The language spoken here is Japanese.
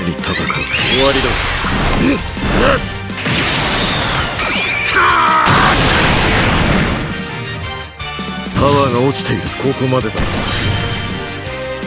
めに戦う。終わりだ。うんうんパワーが落ちている。ここまでだ。